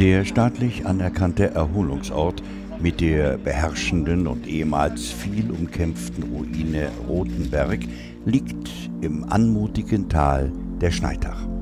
Der staatlich anerkannte Erholungsort mit der beherrschenden und ehemals viel umkämpften Ruine Rothenberg liegt im anmutigen Tal der Schneitach.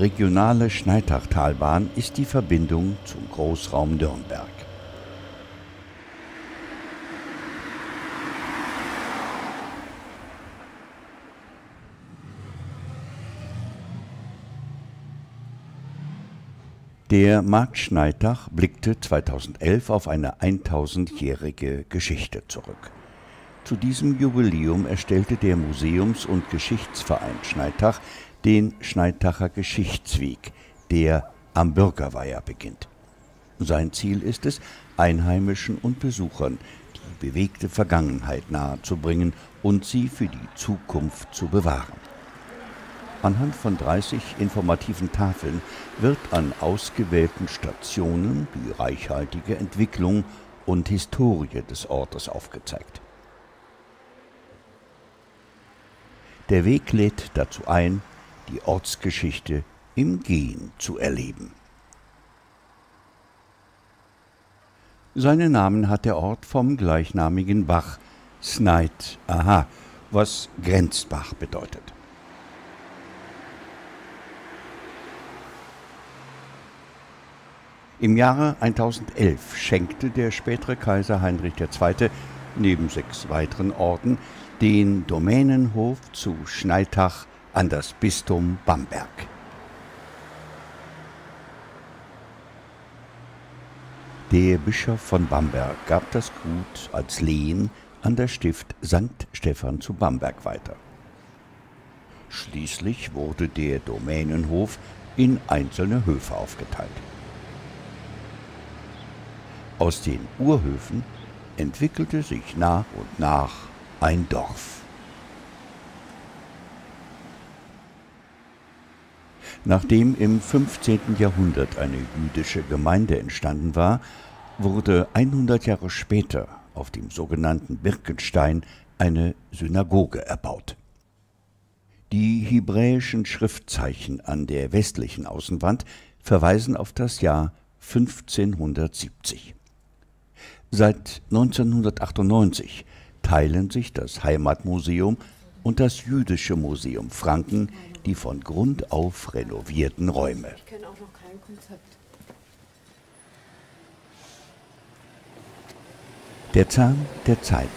Regionale Schneitachtalbahn ist die Verbindung zum Großraum Nürnberg. Der Markt Schneitach blickte 2011 auf eine 1000-jährige Geschichte zurück. Zu diesem Jubiläum erstellte der Museums- und Geschichtsverein Schneitach den Schneitacher Geschichtsweg, der am Bürgerweiher beginnt. Sein Ziel ist es, Einheimischen und Besuchern die bewegte Vergangenheit nahezubringen und sie für die Zukunft zu bewahren. Anhand von 30 informativen Tafeln wird an ausgewählten Stationen die reichhaltige Entwicklung und Historie des Ortes aufgezeigt. Der Weg lädt dazu ein, die Ortsgeschichte im Gehen zu erleben. Seinen Namen hat der Ort vom gleichnamigen Bach Sneid, aha, was Grenzbach bedeutet. Im Jahre 1011 schenkte der spätere Kaiser Heinrich II. neben sechs weiteren Orden den Domänenhof zu Schneitach an das Bistum Bamberg. Der Bischof von Bamberg gab das Gut als Lehen an das Stift St. Stephan zu Bamberg weiter. Schließlich wurde der Domänenhof in einzelne Höfe aufgeteilt. Aus den Urhöfen entwickelte sich nach und nach ein Dorf. Nachdem im 15. Jahrhundert eine jüdische Gemeinde entstanden war, wurde 100 Jahre später auf dem sogenannten Birkenstein eine Synagoge erbaut. Die hebräischen Schriftzeichen an der westlichen Außenwand verweisen auf das Jahr 1570. Seit 1998 teilen sich das Heimatmuseum und das Jüdische Museum Franken die von Grund auf renovierten Räume. Ich kenne auch noch kein Konzept. Der Zahn der Zeit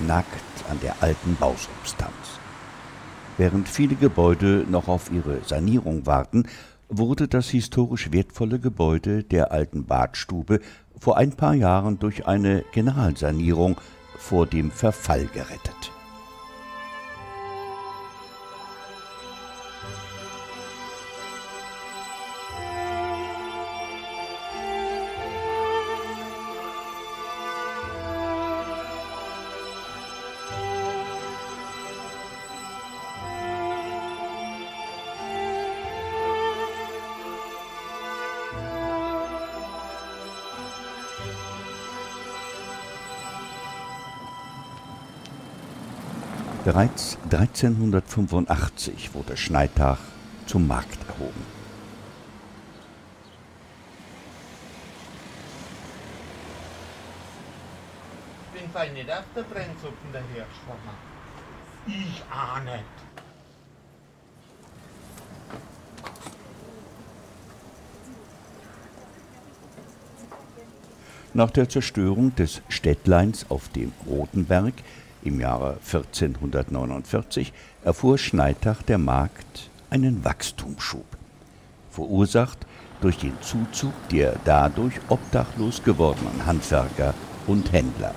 nagt an der alten Bausubstanz. Während viele Gebäude noch auf ihre Sanierung warten, wurde das historisch wertvolle Gebäude der alten Badstube vor ein paar Jahren durch eine Generalsanierung vor dem Verfall gerettet. Bereits 1385 wurde Schneitach zum Markt erhoben. Ich bin fein nicht auf der Brennsuppen dahergeschwommen. Ich auch nicht. Nach der Zerstörung des Städtleins auf dem Rotenberg im Jahre 1449 erfuhr Schneitach der Markt einen Wachstumsschub, verursacht durch den Zuzug der dadurch obdachlos gewordenen Handwerker und Händler.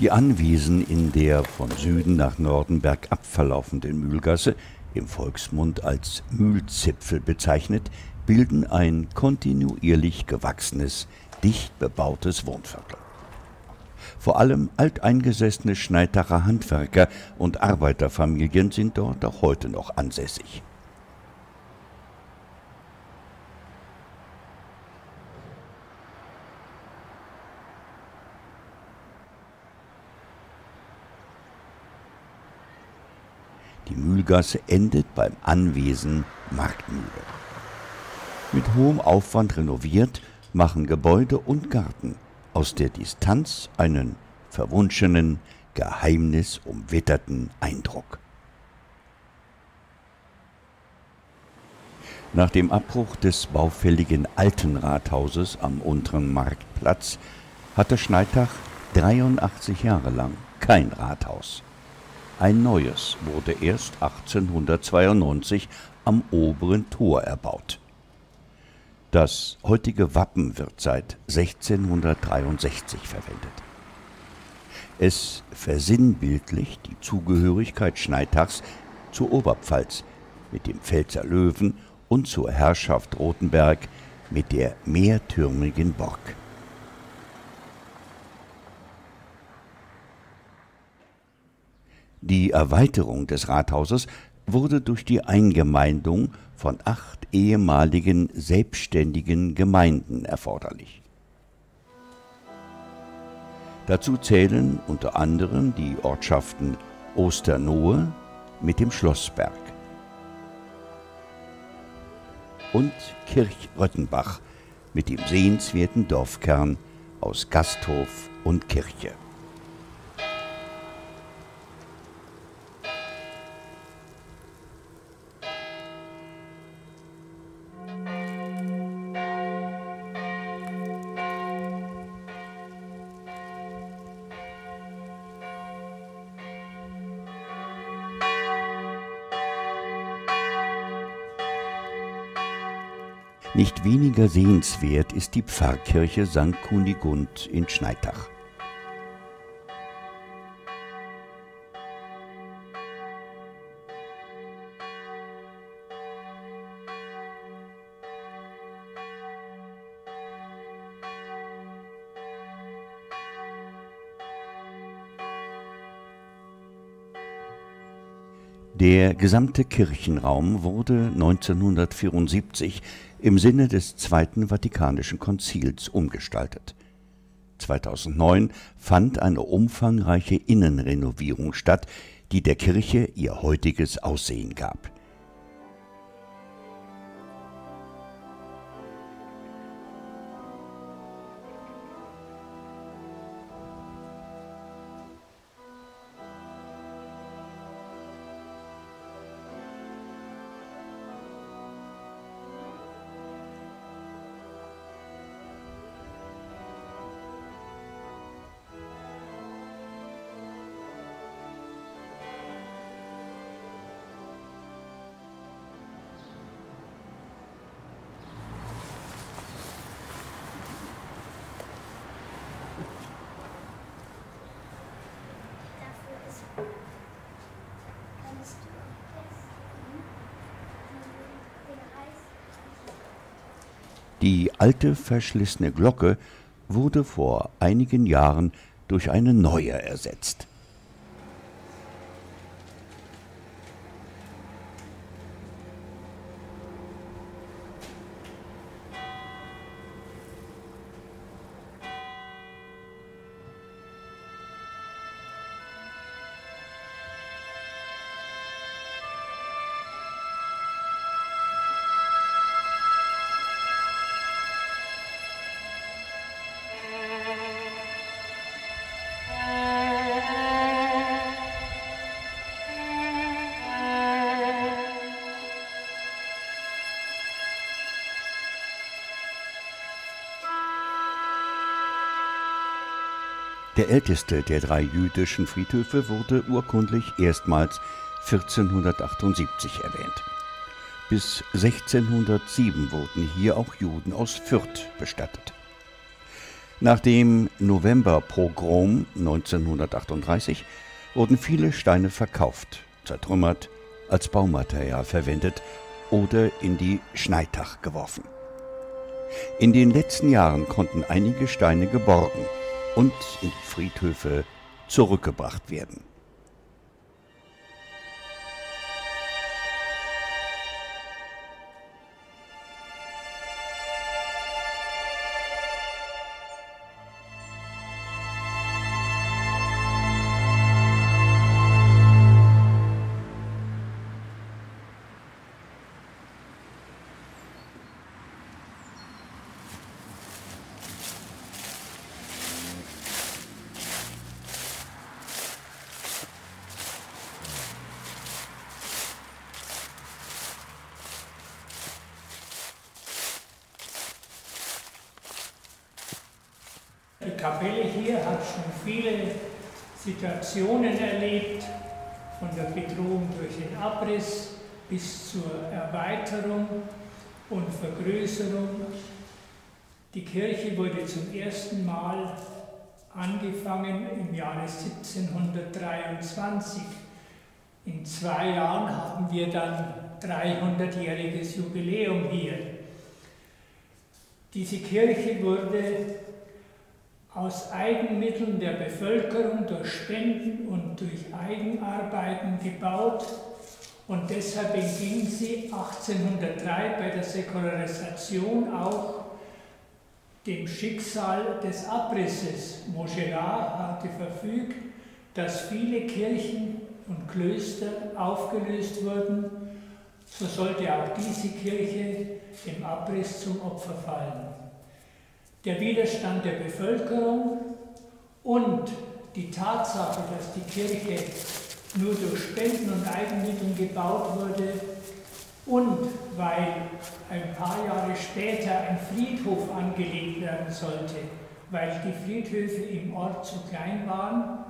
Die Anwesen in der von Süden nach Norden bergab verlaufenden Mühlgasse, im Volksmund als Mühlzipfel bezeichnet, bilden ein kontinuierlich gewachsenes, dicht bebautes Wohnviertel. Vor allem alteingesessene Schneidacher Handwerker und Arbeiterfamilien sind dort auch heute noch ansässig. Mühlgasse endet beim Anwesen Marktmühle. Mit hohem Aufwand renoviert, machen Gebäude und Garten aus der Distanz einen verwunschenen, geheimnisumwitterten Eindruck. Nach dem Abbruch des baufälligen alten Rathauses am unteren Marktplatz hatte Schneidach 83 Jahre lang kein Rathaus. Ein neues wurde erst 1892 am oberen Tor erbaut. Das heutige Wappen wird seit 1663 verwendet. Es versinnbildlicht die Zugehörigkeit Schneidachs zur Oberpfalz mit dem Pfälzer Löwen und zur Herrschaft Rothenberg mit der mehrtürmigen Burg. Die Erweiterung des Rathauses wurde durch die Eingemeindung von acht ehemaligen selbstständigen Gemeinden erforderlich. Dazu zählen unter anderem die Ortschaften Osternohe mit dem Schlossberg und Kirchröttenbach mit dem sehenswerten Dorfkern aus Gasthof und Kirche. Nicht weniger sehenswert ist die Pfarrkirche St. Kunigund in Schneidach. Der gesamte Kirchenraum wurde 1974 im Sinne des Zweiten Vatikanischen Konzils umgestaltet. 2009 fand eine umfangreiche Innenrenovierung statt, die der Kirche ihr heutiges Aussehen gab Die alte verschlissene Glocke wurde vor einigen Jahren durch eine neue ersetzt Der älteste der drei jüdischen Friedhöfe wurde urkundlich erstmals 1478 erwähnt. Bis 1607 wurden hier auch Juden aus Fürth bestattet. Nach dem Novemberpogrom 1938 wurden viele Steine verkauft, zertrümmert, als Baumaterial verwendet oder in die Schneitach geworfen. In den letzten Jahren konnten einige Steine geborgen und in Friedhöfe zurückgebracht werden. Kapelle hier hat schon viele Situationen erlebt, von der Bedrohung durch den Abriss bis zur Erweiterung und Vergrößerung. Die Kirche wurde zum ersten Mal angefangen im Jahre 1723. In zwei Jahren haben wir dann 300-jähriges Jubiläum hier. Diese Kirche wurde aus Eigenmitteln der Bevölkerung durch Spenden und durch Eigenarbeiten gebaut und deshalb entging sie 1803 bei der Säkularisation auch dem Schicksal des Abrisses. Moscherat hatte verfügt, dass viele Kirchen und Klöster aufgelöst wurden, so sollte auch diese Kirche dem Abriss zum Opfer fallen der Widerstand der Bevölkerung und die Tatsache, dass die Kirche nur durch Spenden und Eigenmittel gebaut wurde und weil ein paar Jahre später ein Friedhof angelegt werden sollte, weil die Friedhöfe im Ort zu klein waren.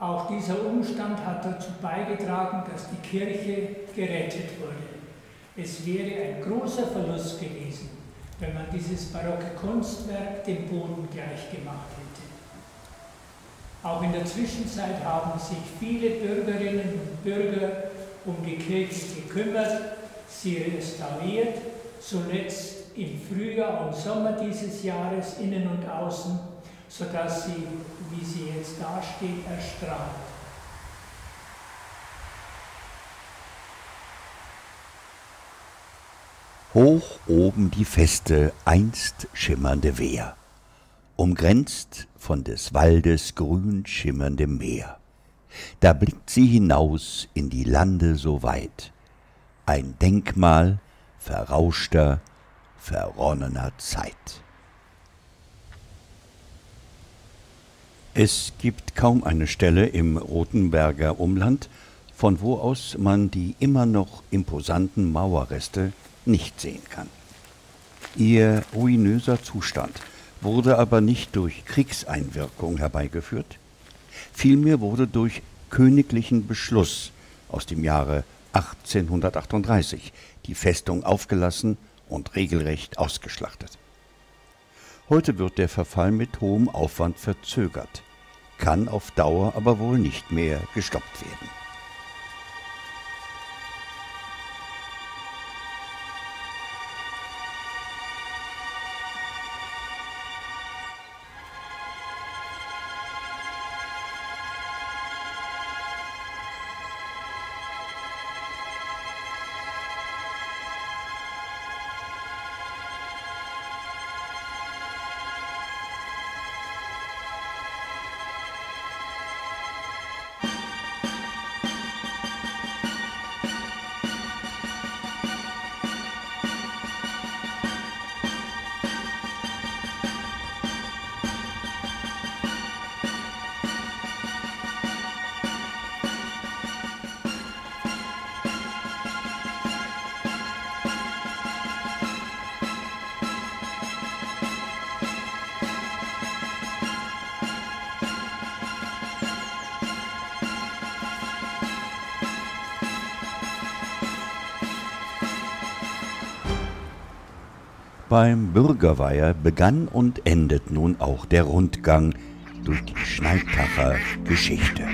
Auch dieser Umstand hat dazu beigetragen, dass die Kirche gerettet wurde. Es wäre ein großer Verlust gewesen, wenn man dieses barocke Kunstwerk dem Boden gleich gemacht hätte. Auch in der Zwischenzeit haben sich viele Bürgerinnen und Bürger um die Kirche gekümmert, sie restauriert, zuletzt im Frühjahr und Sommer dieses Jahres innen und außen, sodass sie, wie sie jetzt dasteht, erstrahlt. Hoch oben die feste, einst schimmernde Wehr, umgrenzt von des Waldes grün schimmerndem Meer. Da blickt sie hinaus in die Lande so weit, ein Denkmal verrauschter, verronnener Zeit. Es gibt kaum eine Stelle im Rothenberger Umland, von wo aus man die immer noch imposanten Mauerreste nicht sehen kann. Ihr ruinöser Zustand wurde aber nicht durch Kriegseinwirkung herbeigeführt, vielmehr wurde durch königlichen Beschluss aus dem Jahre 1838 die Festung aufgelassen und regelrecht ausgeschlachtet. Heute wird der Verfall mit hohem Aufwand verzögert, kann auf Dauer aber wohl nicht mehr gestoppt werden. Beim Bürgerweiher begann und endet nun auch der Rundgang durch die Schneidtacher Geschichte.